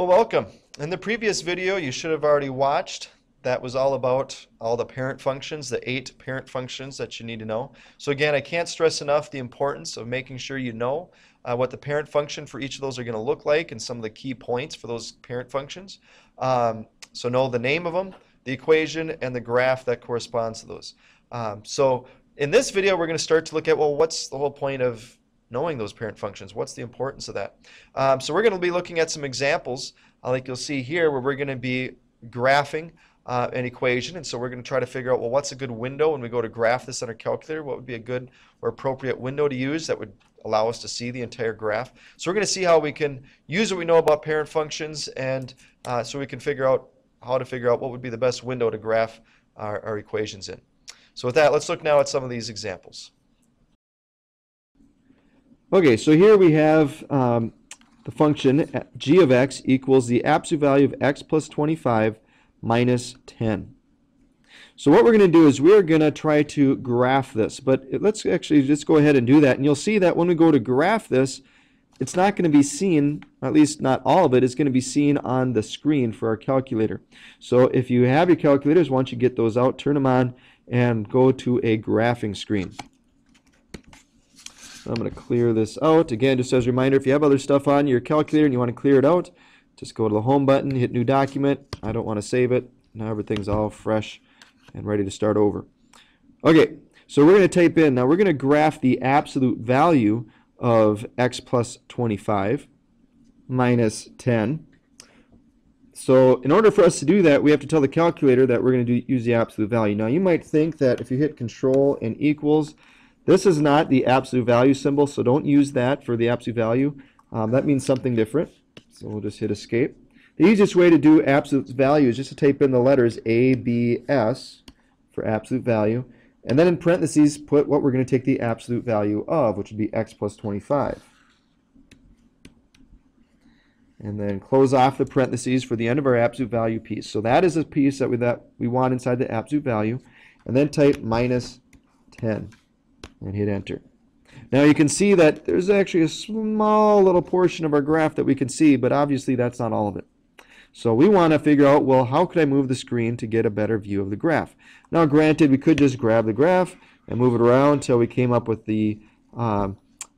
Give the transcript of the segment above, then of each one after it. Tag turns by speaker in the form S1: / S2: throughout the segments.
S1: Well, welcome. In the previous video you should have already watched. That was all about all the parent functions, the eight parent functions that you need to know. So again, I can't stress enough the importance of making sure you know uh, what the parent function for each of those are going to look like and some of the key points for those parent functions. Um, so know the name of them, the equation, and the graph that corresponds to those. Um, so in this video we're going to start to look at, well, what's the whole point of knowing those parent functions. What's the importance of that? Um, so we're going to be looking at some examples, uh, like you'll see here, where we're going to be graphing uh, an equation. And so we're going to try to figure out, well, what's a good window when we go to graph this on our calculator? What would be a good or appropriate window to use that would allow us to see the entire graph? So we're going to see how we can use what we know about parent functions and uh, so we can figure out how to figure out what would be the best window to graph our, our equations in. So with that, let's look now at some of these examples.
S2: Okay, so here we have um, the function g of x equals the absolute value of x plus 25 minus 10. So what we're going to do is we're going to try to graph this, but let's actually just go ahead and do that. And you'll see that when we go to graph this, it's not going to be seen, at least not all of it, is going to be seen on the screen for our calculator. So if you have your calculators, once you get those out, turn them on and go to a graphing screen. I'm going to clear this out. Again, just as a reminder, if you have other stuff on your calculator and you want to clear it out, just go to the home button, hit new document. I don't want to save it. Now everything's all fresh and ready to start over. Okay, so we're going to type in, now we're going to graph the absolute value of x plus 25 minus 10. So in order for us to do that, we have to tell the calculator that we're going to do, use the absolute value. Now you might think that if you hit control and equals, this is not the absolute value symbol, so don't use that for the absolute value. Um, that means something different. So we'll just hit escape. The easiest way to do absolute value is just to type in the letters A, B, S for absolute value. And then in parentheses, put what we're going to take the absolute value of, which would be x plus 25. And then close off the parentheses for the end of our absolute value piece. So that is a piece that we, that we want inside the absolute value. And then type minus 10 and hit enter. Now you can see that there's actually a small little portion of our graph that we can see, but obviously that's not all of it. So we want to figure out, well, how could I move the screen to get a better view of the graph? Now granted, we could just grab the graph and move it around until we came up with the uh,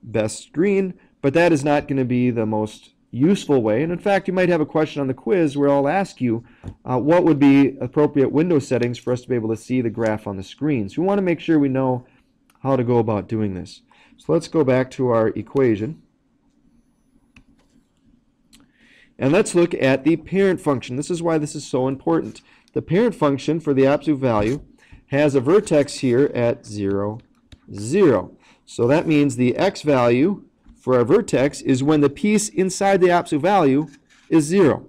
S2: best screen, but that is not going to be the most useful way. And in fact, you might have a question on the quiz where I'll ask you uh, what would be appropriate window settings for us to be able to see the graph on the screen. So we want to make sure we know how to go about doing this. So let's go back to our equation. And let's look at the parent function. This is why this is so important. The parent function for the absolute value has a vertex here at 0, 0. So that means the x value for our vertex is when the piece inside the absolute value is 0.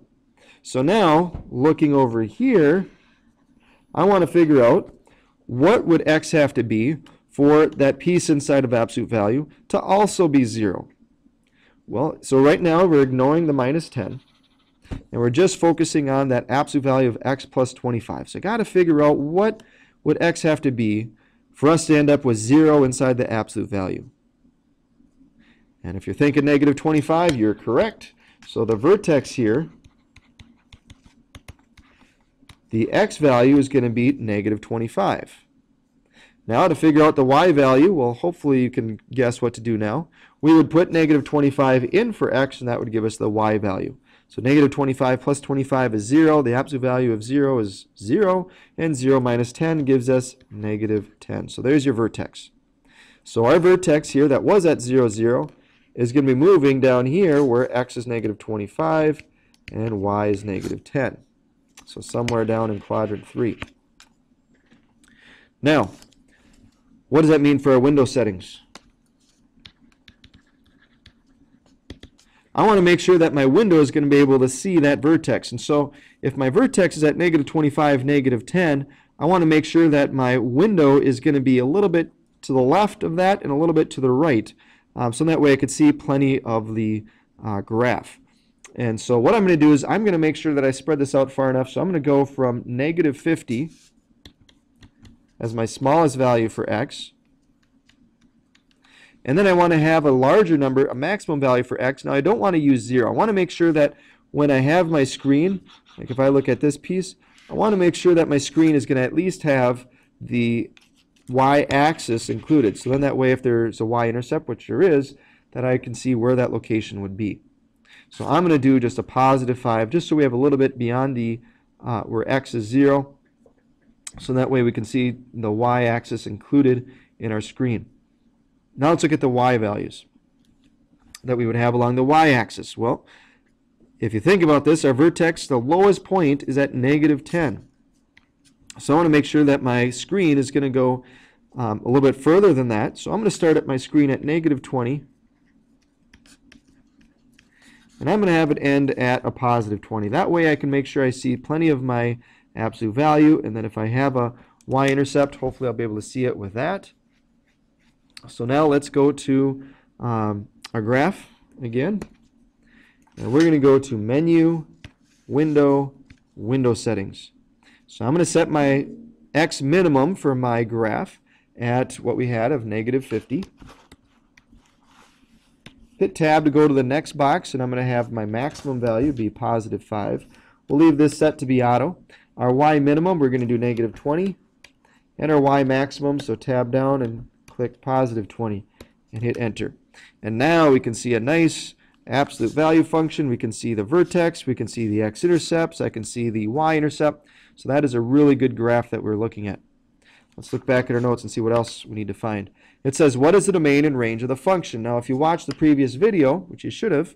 S2: So now, looking over here, I want to figure out what would x have to be for that piece inside of absolute value to also be 0. Well, so right now we're ignoring the minus 10, and we're just focusing on that absolute value of x plus 25. So I got to figure out what would x have to be for us to end up with 0 inside the absolute value. And if you're thinking negative 25, you're correct. So the vertex here, the x value is going to be negative 25. Now to figure out the y value, well hopefully you can guess what to do now. We would put negative 25 in for x and that would give us the y value. So negative 25 plus 25 is 0. The absolute value of 0 is 0. And 0 minus 10 gives us negative 10. So there's your vertex. So our vertex here that was at 0, 0 is going to be moving down here where x is negative 25 and y is negative 10. So somewhere down in quadrant 3. Now, what does that mean for our window settings? I want to make sure that my window is going to be able to see that vertex. And so if my vertex is at negative 25, negative 10, I want to make sure that my window is going to be a little bit to the left of that and a little bit to the right. Um, so that way I could see plenty of the uh, graph. And so what I'm going to do is I'm going to make sure that I spread this out far enough. So I'm going to go from negative 50 as my smallest value for x. And then I want to have a larger number, a maximum value for x. Now I don't want to use 0. I want to make sure that when I have my screen, like if I look at this piece, I want to make sure that my screen is going to at least have the y-axis included. So then that way if there's a y-intercept, which there is, that I can see where that location would be. So I'm going to do just a positive 5, just so we have a little bit beyond the, uh, where x is 0. So that way we can see the y-axis included in our screen. Now let's look at the y values that we would have along the y-axis. Well, if you think about this, our vertex, the lowest point is at negative 10. So I want to make sure that my screen is going to go um, a little bit further than that. So I'm going to start at my screen at negative 20. And I'm going to have it end at a positive 20. That way I can make sure I see plenty of my absolute value. And then if I have a y-intercept, hopefully I'll be able to see it with that. So now let's go to um, our graph again. And we're going to go to Menu, Window, Window Settings. So I'm going to set my x minimum for my graph at what we had of negative 50. Hit tab to go to the next box and I'm going to have my maximum value be positive 5. We'll leave this set to be auto. Our y minimum we're going to do negative 20 and our y maximum so tab down and click positive 20 and hit enter. And now we can see a nice absolute value function. We can see the vertex. We can see the x-intercepts. I can see the y-intercept. So that is a really good graph that we're looking at. Let's look back at our notes and see what else we need to find. It says, what is the domain and range of the function? Now, if you watched the previous video, which you should have,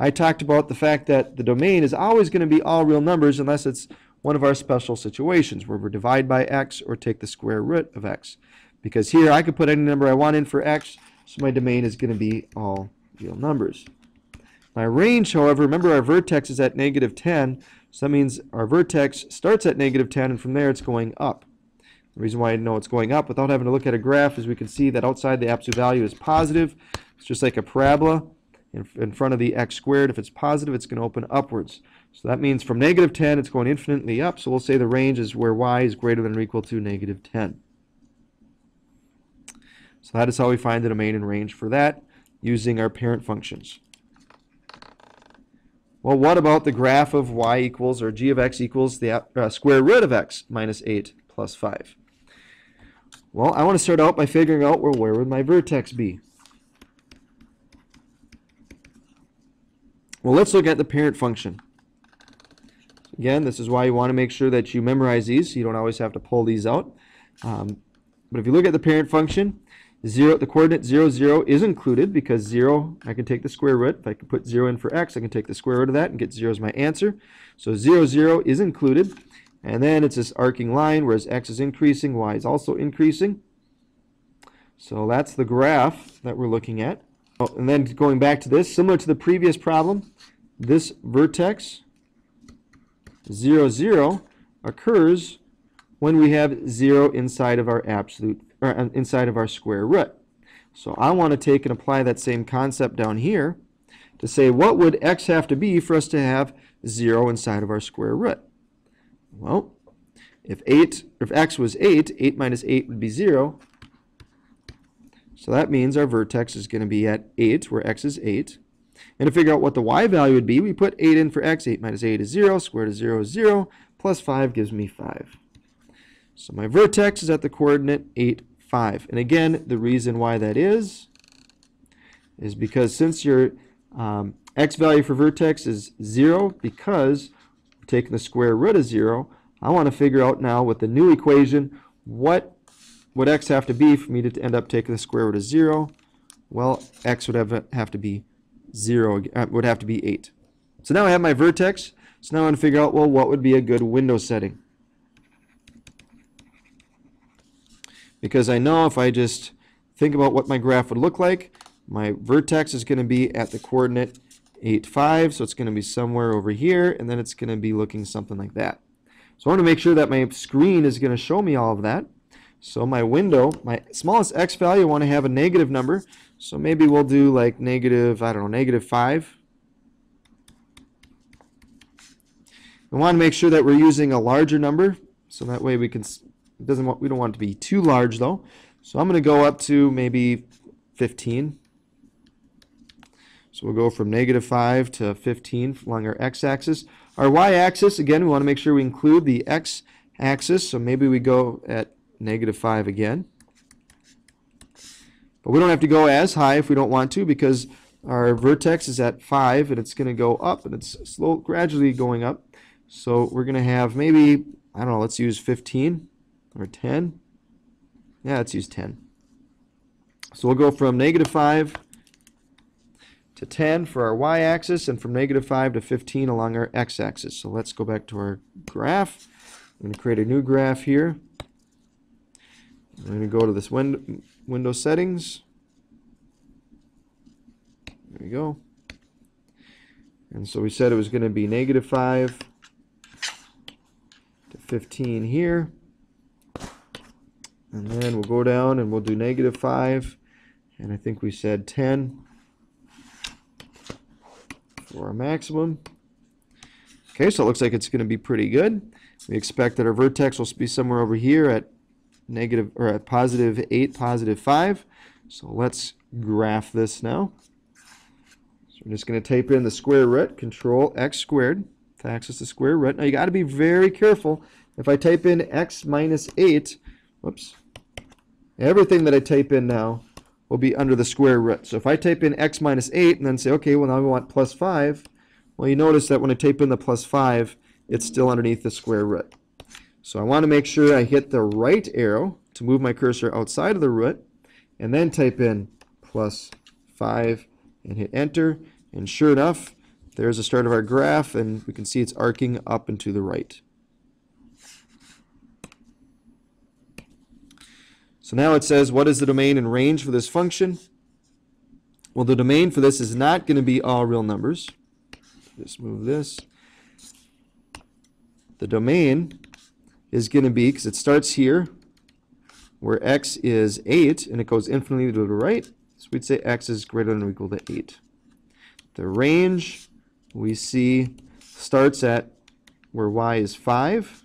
S2: I talked about the fact that the domain is always going to be all real numbers unless it's one of our special situations where we divide by x or take the square root of x. Because here I could put any number I want in for x, so my domain is going to be all real numbers. My range, however, remember our vertex is at negative 10, so that means our vertex starts at negative 10 and from there it's going up. The reason why I know it's going up without having to look at a graph is we can see that outside the absolute value is positive. It's just like a parabola in, in front of the x squared. If it's positive, it's going to open upwards. So that means from negative 10, it's going infinitely up. So we'll say the range is where y is greater than or equal to negative 10. So that is how we find the domain and range for that using our parent functions. Well, what about the graph of y equals, or g of x equals the uh, square root of x minus 8 plus 5? Well, I want to start out by figuring out well, where would my vertex be? Well, let's look at the parent function. Again, this is why you want to make sure that you memorize these so you don't always have to pull these out. Um, but if you look at the parent function, Zero, the coordinate 0, 0 is included because 0, I can take the square root. If I can put 0 in for x, I can take the square root of that and get 0 as my answer. So 0, 0 is included. And then it's this arcing line, whereas x is increasing, y is also increasing. So that's the graph that we're looking at. Oh, and then going back to this, similar to the previous problem, this vertex, 0, 0, occurs when we have 0 inside of our absolute or uh, inside of our square root. So I want to take and apply that same concept down here to say what would x have to be for us to have 0 inside of our square root? Well, if 8, if x was 8, 8 minus 8 would be 0. So that means our vertex is going to be at 8, where x is 8. And to figure out what the y value would be, we put 8 in for x. 8 minus 8 is 0. Square root of 0 is 0. Plus 5 gives me 5. So my vertex is at the coordinate 8, 5. And again, the reason why that is, is because since your um, x value for vertex is 0, because we're taking the square root of 0, I want to figure out now with the new equation, what would x have to be for me to end up taking the square root of 0? Well, x would have, have to be 0, uh, would have to be 8. So now I have my vertex. So now I want to figure out, well, what would be a good window setting? because I know if I just think about what my graph would look like, my vertex is going to be at the coordinate 8, 5, so it's going to be somewhere over here, and then it's going to be looking something like that. So I want to make sure that my screen is going to show me all of that. So my window, my smallest x value, I want to have a negative number. So maybe we'll do like negative, I don't know, negative 5. We want to make sure that we're using a larger number, so that way we can it doesn't want, we don't want it to be too large though. So I'm going to go up to maybe 15. So we'll go from negative 5 to 15 along our x-axis. Our y-axis, again, we want to make sure we include the x-axis, so maybe we go at negative 5 again. But we don't have to go as high if we don't want to because our vertex is at 5 and it's going to go up and it's slow, gradually going up. So we're going to have maybe, I don't know, let's use 15 or 10. Yeah, let's use 10. So we'll go from negative 5 to 10 for our y-axis and from negative 5 to 15 along our x-axis. So let's go back to our graph. I'm going to create a new graph here. I'm going to go to this win window settings. There we go. And so we said it was going to be negative 5 to 15 here. And then we'll go down and we'll do negative 5. And I think we said 10 for our maximum. Okay, so it looks like it's going to be pretty good. We expect that our vertex will be somewhere over here at negative or at positive 8, positive 5. So let's graph this now. So we're just going to type in the square root, control x squared to access the square root. Now you got to be very careful. If I type in x minus 8, whoops, everything that I type in now will be under the square root. So if I type in x minus 8 and then say, okay, well now we want plus 5, well you notice that when I type in the plus 5, it's still underneath the square root. So I want to make sure I hit the right arrow to move my cursor outside of the root, and then type in plus 5 and hit enter. And sure enough, there's the start of our graph, and we can see it's arcing up and to the right. So now it says, what is the domain and range for this function? Well, the domain for this is not going to be all real numbers. Just move this. The domain is going to be, because it starts here, where x is 8, and it goes infinitely to the right, so we'd say x is greater than or equal to 8. The range we see starts at where y is 5,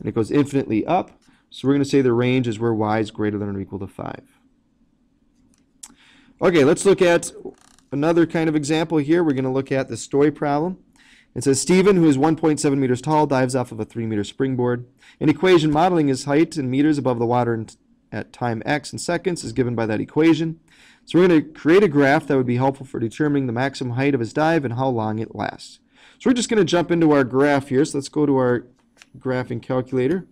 S2: and it goes infinitely up, so we're going to say the range is where y is greater than or equal to 5. Okay, let's look at another kind of example here. We're going to look at the story problem. It says Stephen, who is 1.7 meters tall, dives off of a 3 meter springboard. An equation modeling his height in meters above the water at time x in seconds is given by that equation. So we're going to create a graph that would be helpful for determining the maximum height of his dive and how long it lasts. So we're just going to jump into our graph here. So let's go to our graphing calculator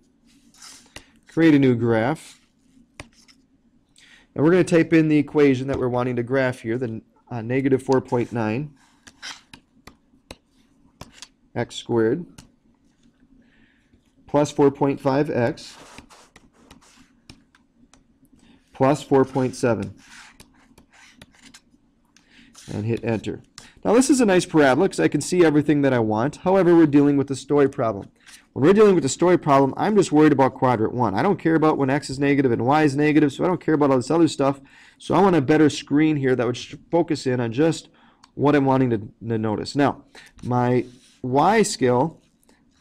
S2: create a new graph. And we're going to type in the equation that we're wanting to graph here, the uh, negative 4.9 x squared plus 4.5x plus 4.7 and hit enter. Now this is a nice parabola because I can see everything that I want. However, we're dealing with a story problem. When we're dealing with the story problem, I'm just worried about quadrant 1. I don't care about when x is negative and y is negative, so I don't care about all this other stuff. So I want a better screen here that would focus in on just what I'm wanting to, to notice. Now, my y scale,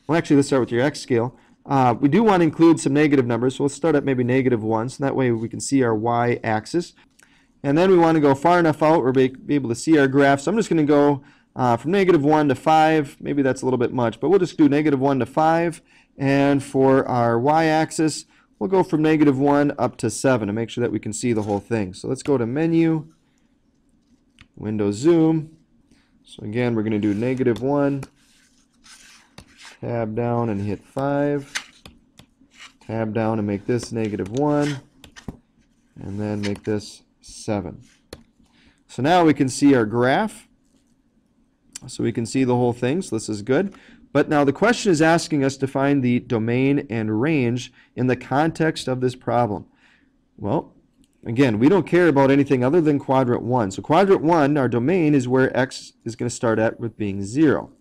S2: well actually let's start with your x scale. Uh, we do want to include some negative numbers, so let's start at maybe negative 1, so that way we can see our y-axis. And then we want to go far enough out where we be able to see our graph. So I'm just going to go uh, from negative 1 to 5, maybe that's a little bit much, but we'll just do negative 1 to 5. And for our y-axis, we'll go from negative 1 up to 7 to make sure that we can see the whole thing. So let's go to Menu, Window Zoom. So again, we're going to do negative 1, tab down and hit 5, tab down and make this negative 1, and then make this 7. So now we can see our graph. So we can see the whole thing, so this is good. But now the question is asking us to find the domain and range in the context of this problem. Well, again, we don't care about anything other than quadrant 1. So quadrant 1, our domain is where x is going to start at with being 0.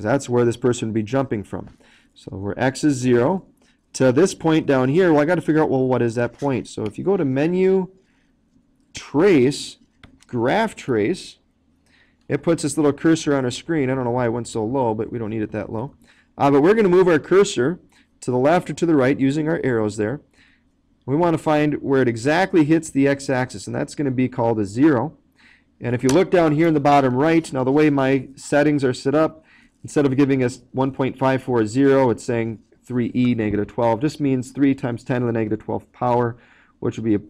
S2: Because that's where this person would be jumping from. So where x is 0 to this point down here, well, I got to figure out, well, what is that point? So if you go to Menu, Trace, Graph Trace, it puts this little cursor on our screen. I don't know why it went so low, but we don't need it that low. Uh, but we're going to move our cursor to the left or to the right using our arrows there. We want to find where it exactly hits the x-axis, and that's going to be called a 0. And if you look down here in the bottom right, now the way my settings are set up, instead of giving us 1.540, it's saying 3e negative 12. Just means 3 times 10 to the negative 12th power, which would be a,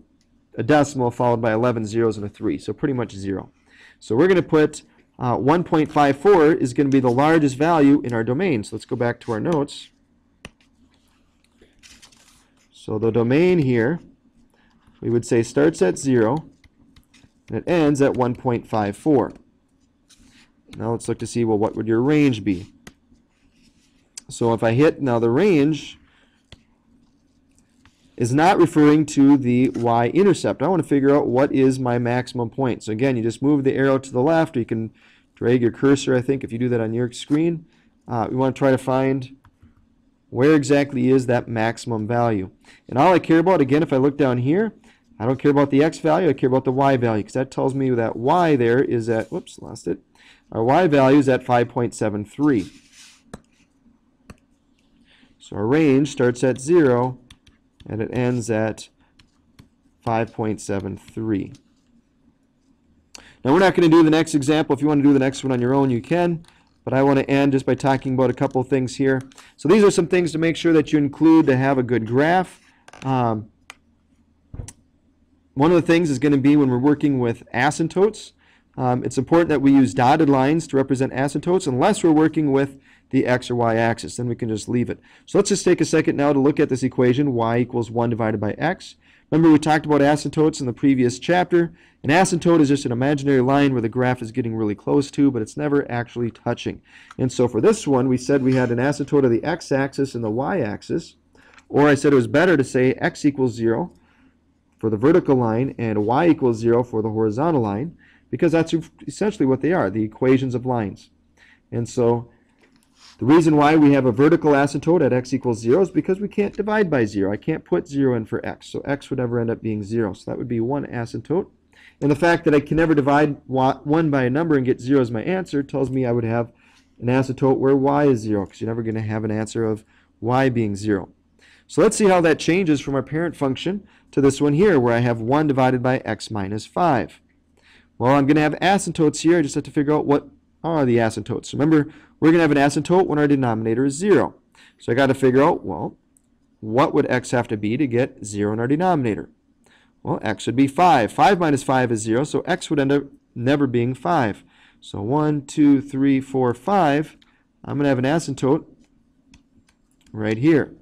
S2: a decimal followed by 11 zeros and a 3. So pretty much 0. So we're going to put uh, 1.54 is going to be the largest value in our domain. So let's go back to our notes. So the domain here, we would say starts at 0 and it ends at 1.54. Now let's look to see, well, what would your range be? So if I hit, now the range is not referring to the y-intercept. I want to figure out what is my maximum point. So again, you just move the arrow to the left, or you can drag your cursor, I think, if you do that on your screen. Uh, we want to try to find where exactly is that maximum value. And all I care about, again, if I look down here, I don't care about the x value, I care about the y value, because that tells me that y there is at, whoops, lost it. Our y value is at 5.73. So our range starts at 0 and it ends at 5.73. Now we're not going to do the next example. If you want to do the next one on your own, you can. But I want to end just by talking about a couple things here. So these are some things to make sure that you include to have a good graph. Um, one of the things is going to be when we're working with asymptotes. Um, it's important that we use dotted lines to represent asymptotes unless we're working with the x or y axis. Then we can just leave it. So let's just take a second now to look at this equation, y equals 1 divided by x. Remember we talked about asymptotes in the previous chapter. An asymptote is just an imaginary line where the graph is getting really close to, but it's never actually touching. And so for this one, we said we had an asymptote of the x-axis and the y-axis. Or I said it was better to say x equals 0 for the vertical line and y equals 0 for the horizontal line because that's essentially what they are, the equations of lines. And so the reason why we have a vertical asymptote at x equals 0 is because we can't divide by 0. I can't put 0 in for x, so x would never end up being 0. So that would be one asymptote. And the fact that I can never divide 1 by a number and get 0 as my answer tells me I would have an asymptote where y is 0, because you're never going to have an answer of y being 0. So let's see how that changes from our parent function to this one here, where I have 1 divided by x minus 5. Well, I'm going to have asymptotes here. I just have to figure out what are the asymptotes. Remember, we're going to have an asymptote when our denominator is 0. So I got to figure out, well, what would x have to be to get 0 in our denominator? Well, x would be 5. 5 minus 5 is 0, so x would end up never being 5. So 1, 2, 3, 4, 5. I'm going to have an asymptote right here.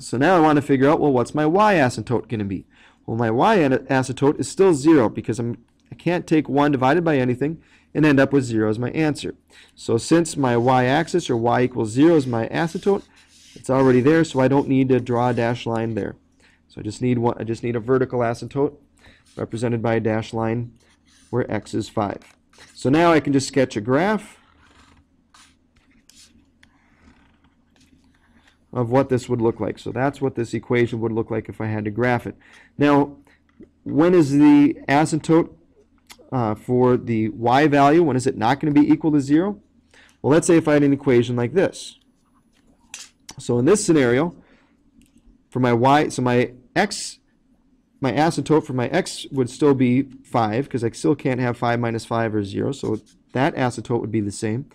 S2: So now I want to figure out, well, what's my y asymptote going to be? Well, my y asymptote is still 0 because I'm I can't take 1 divided by anything and end up with 0 as my answer. So since my y-axis or y equals 0 is my asymptote, it's already there, so I don't need to draw a dash line there. So I just need one, I just need a vertical asymptote represented by a dash line where x is 5. So now I can just sketch a graph of what this would look like. So that's what this equation would look like if I had to graph it. Now, when is the asymptote uh, for the y value, when is it not going to be equal to 0? Well, let's say if I had an equation like this. So in this scenario, for my y, so my x, my asymptote for my x would still be 5, because I still can't have 5 minus 5 or 0, so that asymptote would be the same.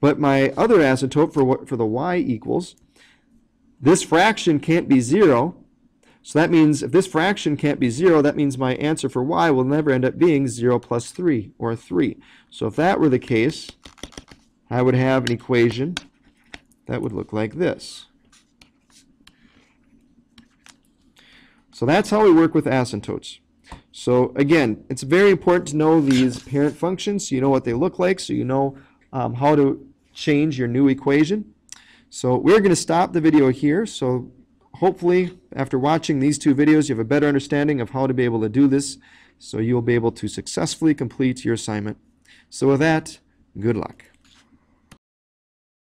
S2: But my other asymptote for what for the y equals, this fraction can't be 0, so that means if this fraction can't be 0, that means my answer for y will never end up being 0 plus 3, or 3. So if that were the case, I would have an equation that would look like this. So that's how we work with asymptotes. So again, it's very important to know these parent functions so you know what they look like, so you know um, how to change your new equation. So we're going to stop the video here. So hopefully, after watching these two videos, you have a better understanding of how to be able to do this so you'll be able to successfully complete your assignment. So with that, good luck.